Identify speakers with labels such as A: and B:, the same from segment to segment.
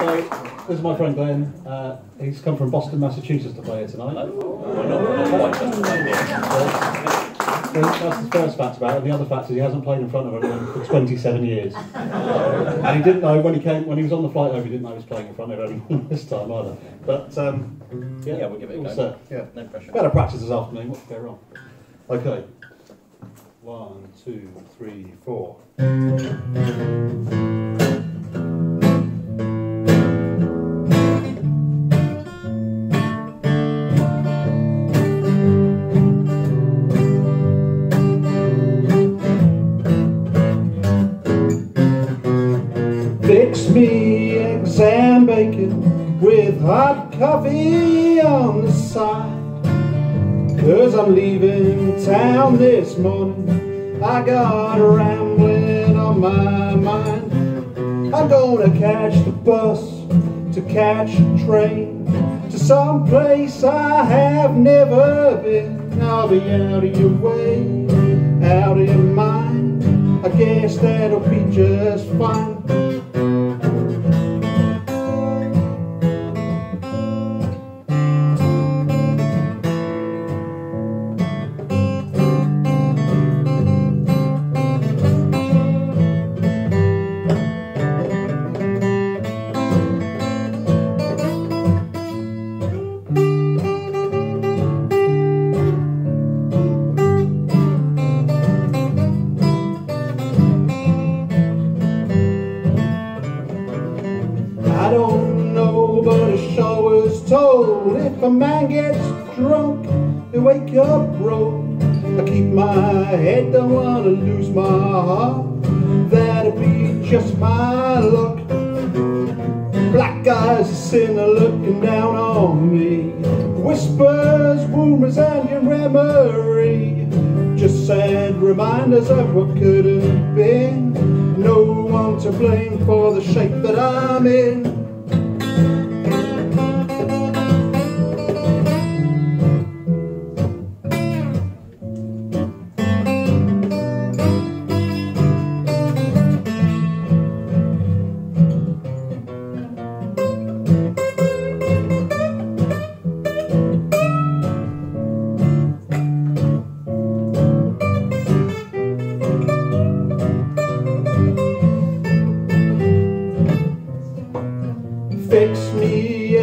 A: So, this is my friend Glen. Uh, he's come from Boston, Massachusetts to play here tonight.
B: We're not, we're not quite just playing
A: So that's the first fact about it. The other fact is he hasn't played in front of everyone for 27 years. and he didn't know when he came when he was on the flight over. He didn't know he was playing in front of everyone this time either. But um, yeah,
B: Yeah, we'll give it a go.
A: set. Yeah,
B: No pressure.
A: better practice this afternoon. What could go wrong? Okay. One, two, three, four.
C: Fix me eggs and bacon with hot coffee on the side. Cause I'm leaving town this morning. I got a rambling on my mind. I'm gonna catch the bus to catch a train to some place I have never been. I'll be out of your way, out of your mind. I guess that'll be just fine. Was told if a man gets drunk, he wake up broke. I keep my head, don't wanna lose my heart. That'll be just my luck. Black eyes, a sinner looking down on me. Whispers, rumors, and your memory. Just sad reminders of what could have been. No one to blame for the shape that I'm in.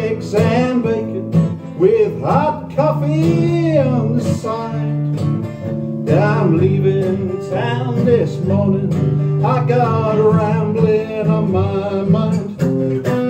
C: Eggs and bacon with hot coffee on the side. I'm leaving town this morning. I got a rambling on my mind.